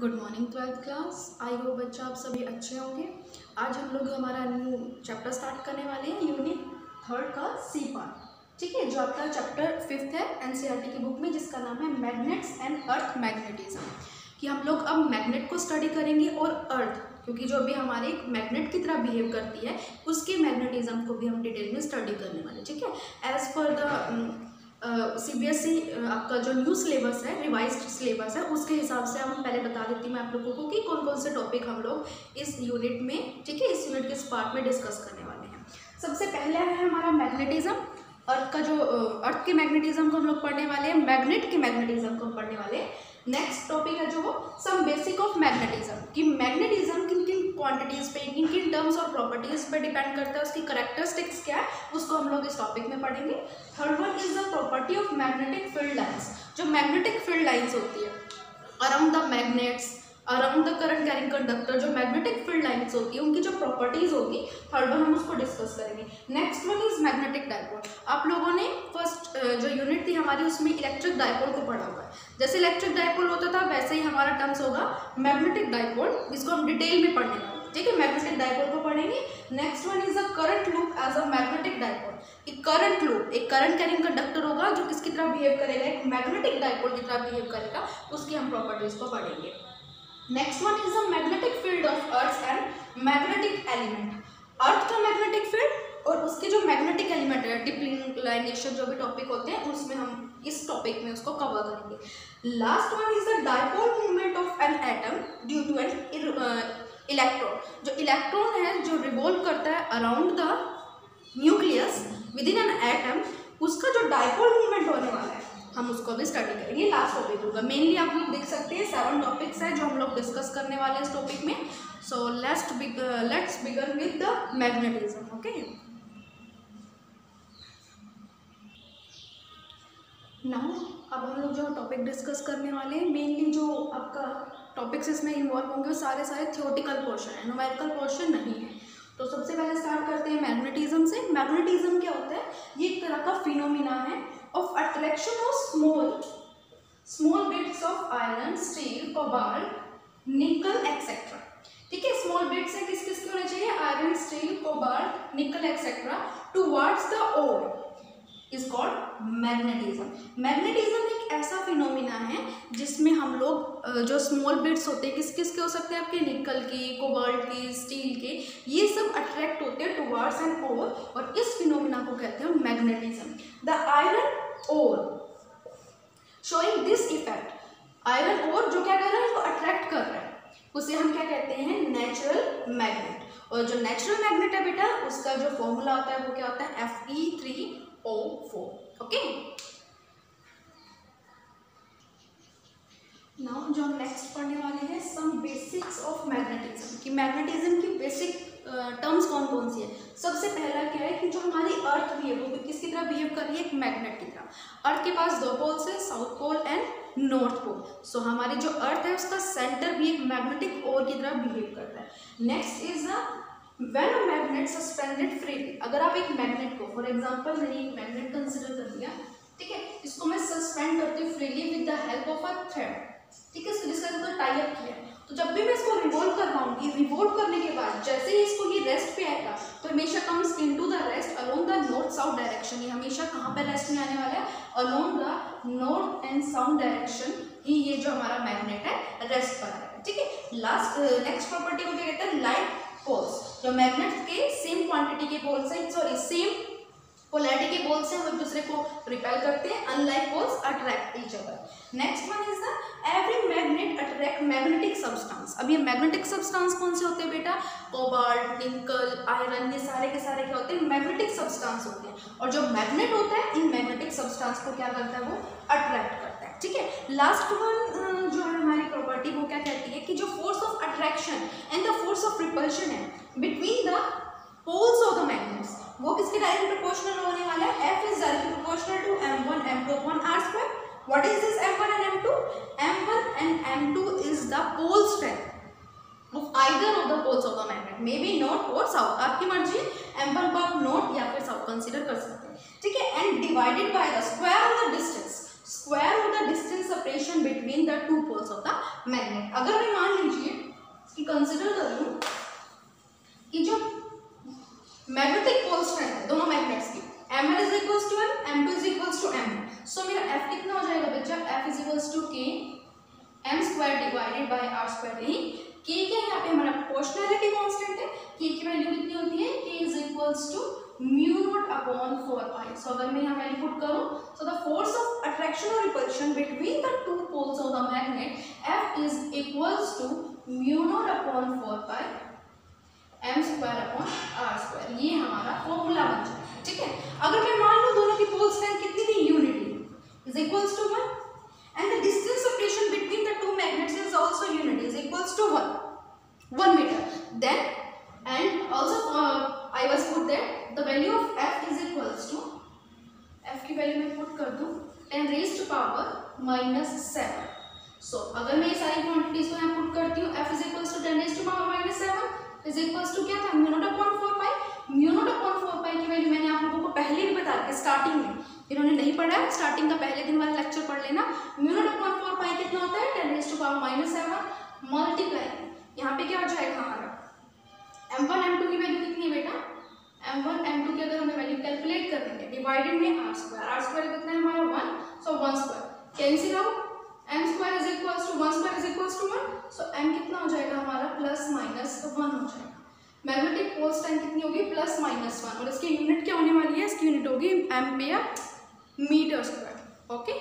Good morning twelfth class I hope बच्चा आप सभी अच्छे होंगे। आज हम लोग हमारा न्यू चैप्टर स्टार्ट करने वाले हैं यूनिट थर्ड का सी पार्ट ठीक है, जो आपका चैप्टर फिफ्थ है एनसीईआरटी की बुक में, जिसका नाम है मैग्नेट्स एंड अर्थ मैग्नेटिज्म कि हम लोग अब मैग्नेट को स्टडी करेंगे और अर्थ क्योंकि जो अभी हमारे एक मैग्नेट की तरह बिहेव करती है, उसके मैग्नेटिज्म को भी हम डिटेल में स्टडी करने वाले ठीक है? As per the C B S E आपका जो न्यू सिलेबस है रिवाइज सिलेबस है, उसके हिसाब से हम पहले बता देती हूँ मैं आप लोगों को कि कौन कौन से टॉपिक हम लोग इस यूनिट में, ठीक है, इस यूनिट के इस पार्ट में डिस्कस करने वाले हैं। सबसे पहले है हमारा मैग्नेटिज्म अर्थ का जो अर्थ के मैग्नेटिज्म को हम लोग पढ़ने वाले हैं मैग्नेट के मैग्नेटिज्म को हम पढ़ने वाले हैं। नेक्स्ट टॉपिक है जो वो सम बेसिक ऑफ़ मैग्नेटिज्म कि मैग्नेटिज्म किन किन क्वांटिटीज़ पे, किन किन टर्म्स और प्रॉपर्टीज़ पे डिपेंड करता है, उसकी करेक्टरिस्टिक्स क्या है, उसको हम लोग इस टॉपिक में पढ़ेंगे. Third one is the property of magnetic field lines जो मैग्नेटिक फ़ील्ड लाइन्स होती है around the magnets around the current carrying conductor जो मैग्नेटिक फ़ील्ड लाइन्स होती है, उनकी जो प्रॉपर्टीज़ होगी थर्ड वन हम उसको डिस्कस करेंगे। Next one is magnetic dipole आप लोगों ने फ़र्स्ट जो यूनिट थी हमारी, उसमें इलेक्ट्रिक डायपोल को पढ़ा हुआ है। जैसे इलेक्ट्रिक डायपोल होता था, वैसे ही हमारा टर्म्स होगा मैग्नेटिक डायपोल इसको हम डिटेल में पढ़ने वाले ठीक है मैग्नेटिक डायपोल को पढ़ेंगे। Next one is a current loop as a magnetic dipole एक करंट लूप एक करंट कैरिंग कंडक्टर होगा, जो किसकी तरह बिहेव करेगा? एक मैग्नेटिक डायपोल की तरह बिहेव करेगा, उसकी हम प्रॉपर्टीज़ को पढ़ेंगे। Next one is a magnetic field of earth and magnetic element earth का मैग्नेटिक फ़ील्ड और उसके जो मैग्नेटिक एलिमेंट है डिप्लिनेशन जो भी टॉपिक होते हैं, उसमें हम इस टॉपिक में उसको कवर करेंगे. Last one is the dipole movement of an atom due to an electron जो इलेक्ट्रॉन है, जो रिवॉल्व करता है around the nucleus within an atom उसका जो डायपोल मूवमेंट होने वाला है हम उसको अभी स्टडी करेंगे लास्ट टॉपिक होगा। मेनली आप लोग देख सकते हैं सेवन टॉपिक्स है जो हम लोग डिस्कस करने वाले हैं इस टॉपिक में। So let's let's begin with the magnetism okay now अब हम लोग जो टॉपिक डिस्कस करने वाले हैं मेनली जो आपका टॉपिक्स इसमें इन्वॉल्व होंगे, वो सारे सारे थियोटिकल पोर्शन है नोमेरिकल पोर्शन नहीं है। तो सबसे पहले स्टार्ट करते हैं मैग्नेटिज्म से। मैग्नेटिज्म क्या होता है? ये एक तरह का phenomena attraction of small small bits of iron steel cobalt nickel etcetera ठीक है स्मॉल बिट्स है किस किस के होने चाहिए? Iron steel cobalt nickel etcetera towards the ore is called magnetism magnetism एक ऐसा फिनोमिना है, जिसमें हम लोग जो स्मॉल बिट्स होते हैं किस किस के हो सकते हैं आपके? निकल की कोबाल्ट की स्टील के, ये सब अट्रैक्ट होते हैं टुवार्ड्स एंड ओर और इस फिनोमिना को कहते हैं magnetism the iron ore showing this effect iron ore जो क्या कर रहा है वो अट्रैक्ट कर रहा है। उसे हम क्या कहते हैं? नेचुरल मैग्नेट और जो नेचुरल मैग्नेट है बेटा, उसका जो फॉर्मूला होता है, वो क्या होता है? F E three O4 okay? Now जो हम नेक्स्ट पढ़ने वाले हैं सम बेसिक्स ऑफ़ मैग्नेटिज्म कि मैग्नेटिज्म की बेसिक टर्म्स कौन कौन सी है? सबसे पहला क्या है कि जो हमारी अर्थ भी है, वो भी किसकी तरह बिहेव कर रही है? एक मैग्नेट की तरह। अर्थ के पास दो पोल्स है south pole and north pole so हमारी जो अर्थ है, उसका सेंटर भी एक मैग्नेटिक ओर की तरह बिहेव करता है। Next is the when a magnet suspended freely अगर आप एक मैग्नेट को फॉर एग्ज़ाम्पल मैंने एक मैग्नेट कंसिडर कर दिया ठीक है? इसको मैं सस्पेंड करती हूँ freely with the help of a thread ठीक है? जिसका इसको टाई अप किया तो जब भी मैं इसको रिवोल्व करवाऊँगी रिवोल्व करने के बाद जैसे ही इसको ये रेस्ट पे आएगा तो हमेशा comes into the rest along the north south direction ये हमेशा कहाँ पे रेस्ट में आने वाला है? Along the north and south direction ही ये जो हमारा मैग्नेट है रेस्ट पर आएगा, ठीक है? लास्ट नेक्स्ट प्रॉपर्टी को क्या कहते हैं? लाइट पोल्स जो मैग्नेट के सेम क्वांटिटी के पोल्स हैं सॉरी सेम पोलैरिटी के पोल्स हैं वो एक दूसरे को रिपेल करते हैं unlike poles attract each other next one is the every magnet attract magnetic substance अब ये मैग्नेटिक सब्सटेंस कौन से होते हैं बेटा? कोबाल्ट निकल आयरन ये सारे के सारे क्या होते हैं? मैग्नेटिक सब्सटेंस होते हैं. और जो मैग्नेट होता है, इन मैग्नेटिक सब्सटेंस को क्या करता है वो? अट्रैक्ट करता है. ठीक है? लास्ट वन जो है हमारी प्रॉपर्टी वो क्या कहती है कि जो force of attraction and the force of repulsion है between the poles of the magnets वो किसके डायरेक्ट प्रोपोर्शनल होने वाला है? F is direct proportional to M one M two one R square what is this M and M two M one and M is the pole strength of either of the poles of the magnet may be or south आपकी मर्ज़ी M one को आप north या फिर south consider कर सकते हैं। ठीक है? And divided by the square of the distance square of the distance separation between the two poles of the magnet अगर मैं मान लीजिए कि कंसिडर कर कि जो मैग्नेटिक पोल स्ट्रेंथ दोनों मैग्नेट्स की। M one is equals to m m two is equals to m so मेरा एफ़ कितना हो जाएगा बच्चा? F is equals to k m square divided by r square ई के क्या यहाँ पे हमारा प्रोपोर्शनैलिटी कांस्टेंट है। के की वैल्यू कितनी होती है? K is equals to mu naught upon four pi so अगर मैं यहाँ वैल्यू पुट करूँ so the force of attraction और repulsion between the two poles of the magnet f is equals to mu naught upon four pi m square upon r square ये हमारा formula बन जाएगा ठीक है अगर मैं मान लूँ दोनों की पोल स्ट्रेंथ कितनी थी unity is equals to one and the distance separation between the two magnets is also unit is equals to 1 1 meter then and also uh, I was put that the value of f is equals to f की value मैं put कर दूँ 10 raised to power minus 7 so अगर मैं ये सारी quantities को यहाँ पुट करती हूँ f is equals to 10 raised to power minus 7 is equals to क्या था? Mu naught upon 4 pi. Mu naught upon 4 pi की वैल्यू मैंने आप लोगों को पहले भी बता दी स्टार्टिंग में। इन्होंने नहीं पढ़ा है स्टार्टिंग का पहले दिन वाला लेक्चर पढ़ लेना। म्यूनट अपॉन फोर पाई कितना होता है? Ten raise to power minus seven multiply यहाँ पे क्या हो जाएगा हमारा? एम वन एम टू की वैल्यू कितनी है बेटा? एम वन एम टू की अगर हमें वैल्यू कैलकुलेट कर देंगे डिवाइडेड में आर स्क्वायर आर स्क्वायर कितना है हमारा one so one square cancel out m square is equals to one square is equals to one so m कितना हो जाएगा हमारा प्लस माइनस वन हो जाएगा मैग्नेटिक पोल स्ट्रेंथ कितनी होगी प्लस माइनस वन और इसकी यूनिट क्या होने वाली है? इसकी यूनिट होगी एम्पेयर मीटर स्क्वायर ओके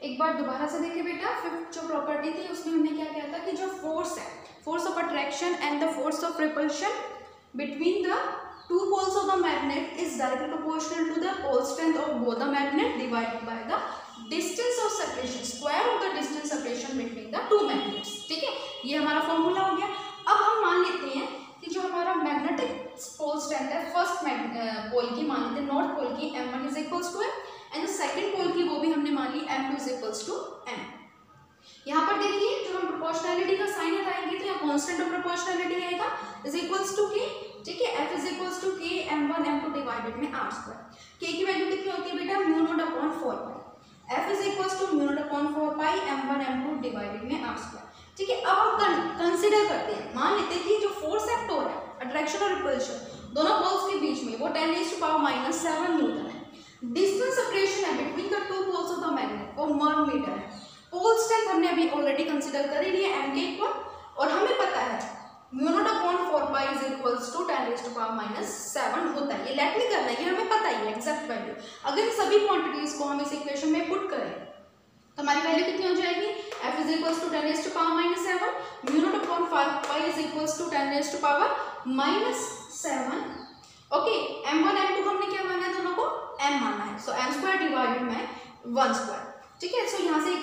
एक बार दोबारा से देखिए बेटा फिफ्थ जो प्रॉपर्टी थी, उसमें हमने क्या कहा था कि जो फोर्स है force of attraction and the force of repulsion between the two poles of the magnet is directly proportional to the pole strength of both the magnet divide by the distance of separation square of the distance separation between the two magnets ठीक है? ये हमारा formula हो गया। अब हम मान लेते हैं कि जो हमारा मैग्नेटिक पोल स्ट्रेंथ है फ़र्स्ट पोल की, मान लेते हैं नॉर्थ पोल की m one is equals to m and second pole की वो भी हमने मान ली m two is equals to m यहाँ पर देखिए, जो हम प्रोपोर्शनैलिटी का साइन लगाएँगे तो यहाँ कांस्टेंट ऑफ़ प्रोपोर्शनैलिटी आएगा इज़ इक्वल्स टू के ठीक है? F is equals to k m one m two divided में आर स्क्वायर के की वैल्यू कितनी होती है बेटा? Mu naught upon four pi f is equals to mu naught upon four pi m one m two divided में are square ठीक है, अब हम कंसिडर करते हैं। मान लेते हैं कि जो फोर्स हो रहा है अट्रैक्शन और रिपल्शन दोनों पोल्स के बीच में, वो ten raise to power minus seven newton है। डिस्टेंस सेपरेशन है between the two poles of the magnet वो वन मीटर है। पोल स्ट्रेंथ हमने अभी ऑलरेडी कंसिडर कर ही लिया एम के इक्वल और हमें पता है mu naught four pi is equals to ten raise to power minus seven होता है। ये लेट नहीं करना ये हमें पता ही है एग्जैक्ट वैल्यू अगर सभी क्वांटिटीज को हम इस इक्वेशन में पुट करें तो हमारी वैल्यू कितनी हो जाएगी? F is equals to ten raise to power minus seven mu naught upon five pi is equals to ten raise to power minus seven okay m one m two हमने क्या माना है दोनों को? एम माना है। सो एम स्क्वायर डिवाइडेड में one square ठीक है? सो यहाँ से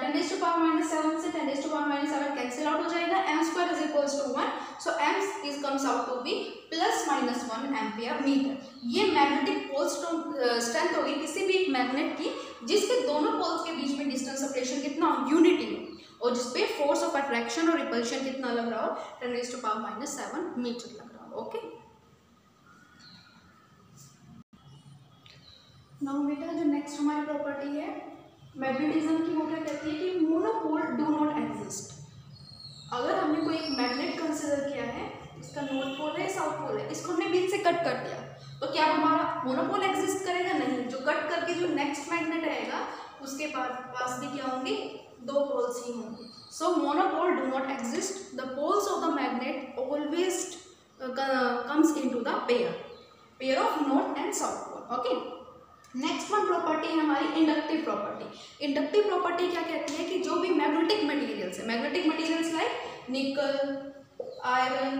ten raise to power minus seven से ten raise to power minus seven cancel out हो जाएगा। M square is equals to one so m is comes out to be plus minus one ampere metre ये magnetic pole strength होगी किसी भी एक magnet की जिसके दोनों पोल्स के बीच में डिस्टेंस सेपरेशन कितना हो? यूनिटी हो। और जिसपे फोर्स ऑफ़ अट्रैक्शन और रिपल्शन कितना लग रहा हो? Ten raise to power minus seven metre लग रहा हो ओके नाउ बेटा, जो नेक्स्ट हमारी प्रॉपर्टी है मैग्नेटिज्म की वो क्या कहती है कि मोनोपोल डू नॉट एग्जिस्ट अगर हमने कोई एक मैग्नेट कंसिडर किया है, इसका नॉर्थ पोल है साउथ पोल है, इसको हमने बीच से कट कर दिया तो क्या हमारा मोनोपोल एग्जिस्ट करेगा? नहीं। जो कट करके जो नेक्स्ट उसके पास भी क्या होंगे? दो पोल्स ही होंगे। So monopole do not exist the poles of the magnet always comes in two the pair pair of north and south pole okay next one property है हमारी इंडक्टिव प्रॉपर्टी इंडक्टिव प्रॉपर्टी क्या कहती है कि जो भी मैग्नेटिक मटेरियल्स है। Magnetic materials like nickel iron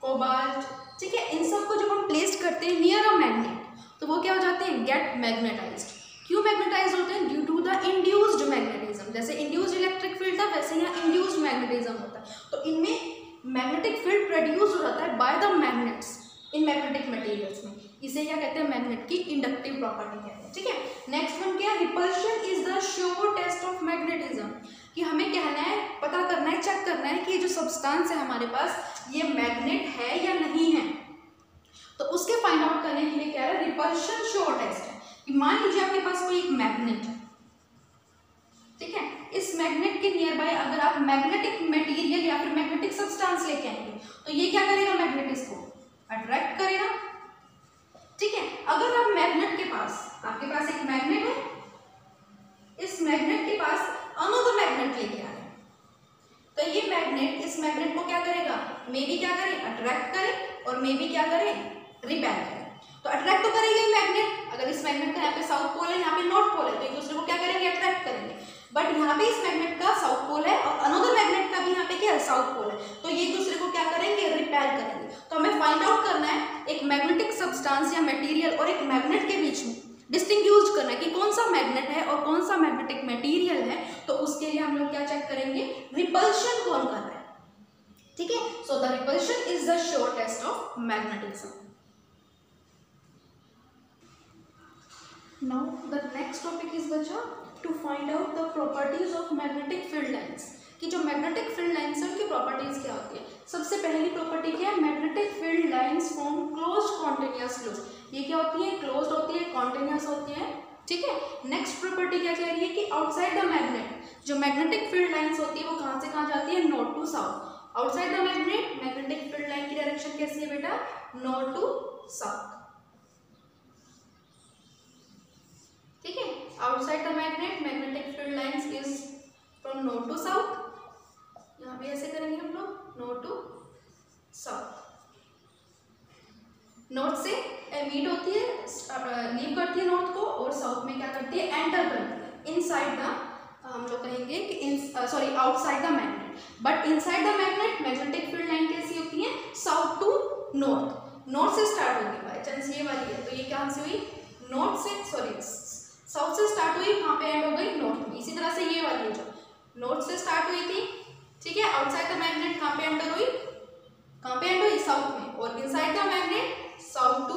cobalt ठीक है? इन सबको जब हम प्लेस करते हैं नियर अ मैग्नेट तो वो क्या हो जाते हैं? गेट मैग्नेटाइज्ड क्यों मैग्नेटाइज होते हैं? Due to the induced magnetism जैसे इंड्यूस्ड इलेक्ट्रिक फ़ील्ड था, वैसे यहाँ इंड्यूस्ड मैग्नेटिज्म होता है। तो इनमें मैग्नेटिक फ़ील्ड प्रोड्यूस हो जाता है by the magnets in magnetic materials में। इसे क्या कहते हैं? मैग्नेट की इंडक्टिव प्रॉपर्टी कहते हैं। ठीक है? नेक्स्ट वन क्या है? Repulsion is the sure test of magnetism कि हमें कहना है, पता करना है चेक करना है कि ये जो सब्सटेंस है हमारे पास, ये मैग्नेट है या नहीं है। तो उसके फाइंड आउट करने के लिए क्या है? रिपल्शन श्योर टेस्ट है। कि मान लीजिए आपके पास कोई एक मैग्नेट है, ठीक है? इस मैग्नेट के नियर बाय अगर आप मैग्नेटिक मटेरियल या फिर मैग्नेटिक सब्सटेंस लेके आएँगे तो ये क्या करेगा मैग्नेट इसको? अट्रैक्ट करेगा। ठीक है? अगर आप मैग्नेट के पास, आपके पास एक मैग्नेट है, इस मैग्नेट के पास अनदर मैग्नेट लेके आ रहे तो ये मैग्नेट इस मैग्नेट को क्या करेगा? मे भी क्या करे? अट्रैक्ट करे और मे भी क्या करे? रिपेल करे। तो अट्रैक्ट तो करेगा मैग्नेट अगर इस मैग्नेट का यहाँ पे साउथ पोल है, यहाँ पे नॉर्थ पोल है तो एक दूसरे को क्या करेंगे? अट्रैक्ट करेंगे। बट यहाँ पे इस मैग्नेट का साउथ पोल है और अनोदर मैग्नेट का भी यहाँ पे क्या है? साउथ पोल है। तो ये एक दूसरे को क्या करेंगे? रिपेल करेंगे। तो हमें फाइंड आउट करना है, एक मैग्नेटिक सब्सटेंस या मटेरियल और एक मैग्नेट के बीच में डिस्टिंग्यूज करना है कि कौन सा मैग्नेट है और कौन सा मैग्नेटिक मटेरियल है। तो उसके लिए हम लोग क्या चेक करेंगे? रिपल्शन कौन कर रहा है? ठीक है? So the repulsion is the sure test of magnetism Now, the next topic is बचा, to find out the properties of magnetic field lines. कि जो मैग्नेटिक फ़ील्ड लाइन्स है, उनकी प्रॉपर्टीज़ क्या होती है? सबसे पहली प्रॉपर्टी क्या है? Magnetic field lines form close continuous loop ये क्या होती है? क्लोज होती है कॉन्टिन्यूस होती है. ठीक है? नेक्स्ट प्रॉपर्टी क्या कह रही है कि आउटसाइड द मैग्नेट जो मैग्नेटिक फ़ील्ड लाइन्स होती है, वो कहाँ से कहाँ जाती है? North to south outside the magnet magnetic field line की डायरेक्शन कैसी है बेटा? नॉर्थ टू साउथ ठीक है? Outside the magnet magnetic field lines is from north to south यहाँ पे ऐसे करेंगे हम लोग नॉर्थ टू साउथ नॉर्थ से मीट होती है लीव करती है नॉर्थ को और साउथ में क्या करती है? एंटर करती है. इनसाइड द हम लोग कहेंगे कि in sorry outside the magnet but inside the magnet magnetic field line कैसी होती है? साउथ टू नॉर्थ नॉर्थ से स्टार्ट होगी बाई चांस ये वाली है. तो ये क्या से हुई? नॉर्थ से सॉरी साउथ से स्टार्ट हुई कहाँ पे एंड हो गई नॉर्थ में। इसी तरह से ये वाली जो नॉर्थ से स्टार्ट हुई थी, ठीक है? आउटसाइड द मैग्नेट कहाँ पे एंटर हुई? कहाँ पे एंड हुई? साउथ में। और inside the magnet south to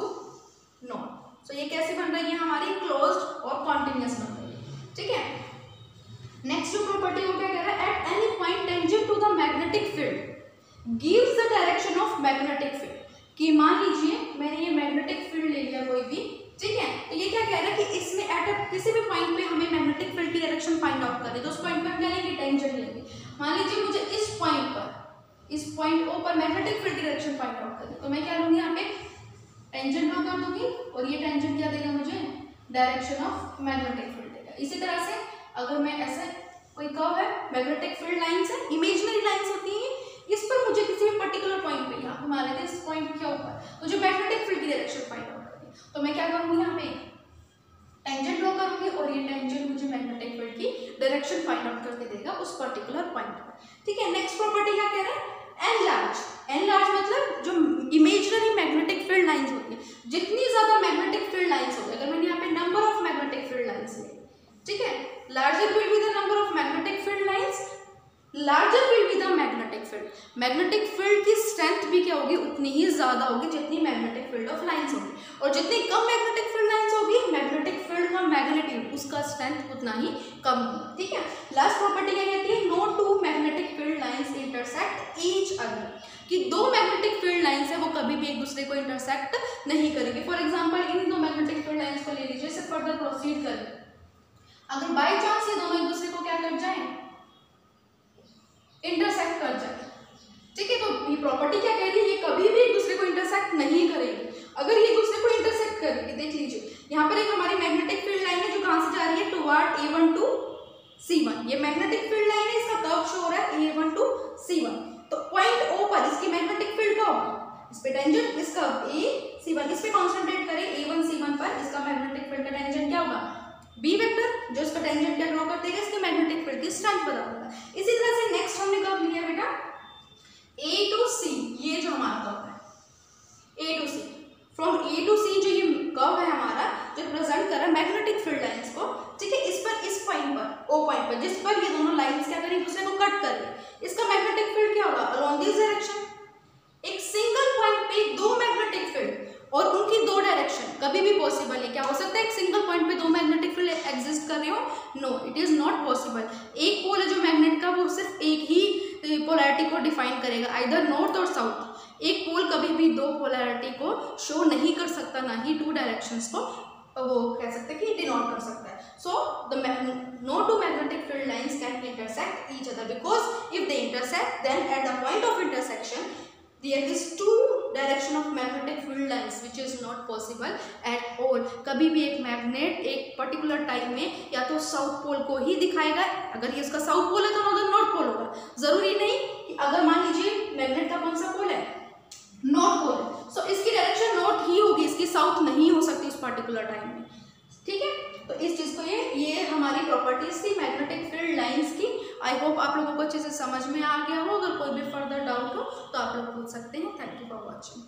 north so ये कैसे बन रही है हमारी? क्लोज्ड और कॉन्टिन्यूस बन रही है। ठीक है? नेक्स्ट जो प्रॉपर्टी वो क्या कह रहा है? At any point tangent to the magnetic field gives the direction of magnetic field कि मान लीजिए, मैंने ये मैग्नेटिक फ़ील्ड ले लिया कोई भी, ठीक है? तो ये क्या कह रहा है कि एट किसी भी पॉइंट पे हमें मैग्नेटिक फ़ील्ड की डायरेक्शन फाइंड आउट करनी है। तो उस पॉइंट पे हम क्या लेंगे टेंजेंट लेंगे मान लीजिए मुझे इस पॉइंट पर, इस पॉइंट ओ पर मैग्नेटिक फ़ील्ड की डायरेक्शन फाइंड आउट करनी तो मैं क्या लूँगी यहाँ पे? टेंजेंट ड्रॉ कर दूँगी और ये टेंजेंट क्या देगा मुझे? डायरेक्शन ऑफ़ मैग्नेटिक फ़ील्ड देगा। इसी तरह से अगर मैं ऐसे कोई कर्व है मैग्नेटिक फ़ील्ड लाइन्स है इमेजनरी लाइन्स होती हैं, इस पर मुझे किसी भी पर्टिकुलर पॉइंट पे यहाँ पे मान लेते हैं इस पॉइंट के ऊपर मुझे मैग्नेटिक फ़ील्ड की डायरेक्शन फाइंड आउट करनी तो मैं क्या करूँगी यहाँ पे? टेंजेंट ड्रॉ करूँगी और ये टेंजेंट मुझे मैग्नेटिक फ़ील्ड की डायरेक्शन फाइंड आउट करके देगा उस पर्टिकुलर पॉइंट पर। ठीक है नेक्स्ट प्रॉपर्टी क्या कह रहा है? एन लार्ज एन लार्ज मतलब जो इमेजनरी मैग्नेटिक फ़ील्ड लाइंस होती है। जितनी ज़्यादा मैग्नेटिक फ़ील्ड लाइंस होगी, अगर मैंने यहाँ पे number of magnetic field lines ली ठीक है? Larger will be the number of magnetic field lines larger will be the magnetic field magnetic field की स्ट्रेंथ भी क्या होगी? उतनी ही ज़्यादा होगी जितनी मैग्नेटिक फ़ील्ड ऑफ़ लाइंस होगी. और जितनी कम मैग्नेटिक फ़ील्ड लाइंस होगी मैग्नेटिक फ़ील्ड का मैग्नेट्यूड उसका स्ट्रेंथ उतना ही कम होगा. ठीक है? लास्ट प्रॉपर्टी क्या कहती है? No two magnetic field lines intersect each other कि दो मैग्नेटिक फ़ील्ड लाइंस है, वो कभी भी एक दूसरे को इंटरसेक्ट नहीं करेगी. फॉर एग्ज़ाम्पल इन दो मैग्नेटिक फ़ील्ड लाइंस को ले लीजिए फर्दर प्रोसीड करें. अगर बाई चांस ये दोनों एक दूसरे को क्या कर जाए इंटरसेक्ट कर जाए ठीक है तो ये प्रॉपर्टी क्या कह रही है ये कभी भी एक दूसरे को इंटरसेक्ट नहीं करेगी अगर ये एक दूसरे को इंटरसेक्ट करेगी देख लीजिए यहाँ पर एक हमारी मैग्नेटिक फ़ील्ड लाइन है जो कहाँ से जा रही है toward A one to C one ये मैग्नेटिक फ़ील्ड लाइन है इसका कर्व शो हो रहा है A one to C one तो पॉइंट ओ पर इसकी मैग्नेटिक फ़ील्ड का होगा इस पे टेंजेंट इसका ए सी वन इस पे कॉन्सेंट्रेट करें ए वन सी वन पर इसका मैग्नेटिक फ़ील्ड का टेंजेंट क्या होगा बी वेक्टर जो इसका टेंजेंट क्या ड्रॉ कर देगा, इसके मैग्नेटिक फ़ील्ड की स्ट्रेंथ बता देगा इसी तरह से नेक्स्ट हमने कब लिया बेटा? ए टू सी ये जो हमारा कर्व है। A to C from A to C जो ये कर्व है हमारा, जो प्रेजेंट कर रहा है मैग्नेटिक फ़ील्ड लाइंस को, ठीक है, इस पर, इस पॉइंट पर ओ पॉइंट पर, जिस पर ये दोनों लाइंस क्या करें, दूसरे को कट कर इसका मैग्नेटिक फ़ील्ड क्या होगा? अलोंग दिस डायरेक्शन एक सिंगल पॉइंट पे दो मैग्नेटिक फ़ील्ड और उनकी दो डायरेक्शन कभी भी पॉसिबल है, क्या हो सकता है एक सिंगल पॉइंट पे दो मैग्नेटिक फ़ील्ड एग्जिस्ट कर रहे हो? No it is not possible एक पोल है जो मैग्नेट का, वो सिर्फ़ एक ही पोलैरिटी को डिफाइन करेगा आइदर नॉर्थ और साउथ एक पोल कभी भी दो पोलैरिटी को शो नहीं कर सकता, ना ही टू डायरेक्शंस को वो कह सकते हैं कि डिनोट कर सकता है. So the no two magnetic field lines can intersect each other because intersect, then at the point of intersection, there is two direction of magnetic field lines which is not possible at all. कभी भी एक magnet एक particular time में या तो south pole को ही दिखाएगा। अगर ये इसका साउथ पोल है तो नॉर्दर्न नॉर्थ पोल होगा। ज़रूरी नहीं कि अगर मान लीजिए मैग्नेट का कौन सा पोल है? नॉर्थ पोल है। सो इसकी डायरेक्शन नॉर्थ ही होगी, इसकी साउथ नहीं हो सकती उस पर्टिकुलर टाइम में। ठीक है? तो इस चीज़ को ये ये हमारी प्रॉपर्टीज़ थी मैग्नेटिक फ़ील्ड लाइंस की। आई होप आप लोगों को अच्छे से समझ में आ गया हो अगर कोई भी फर्दर डाउट हो तो आप लोग पूछ सकते हैं। Thank you for watching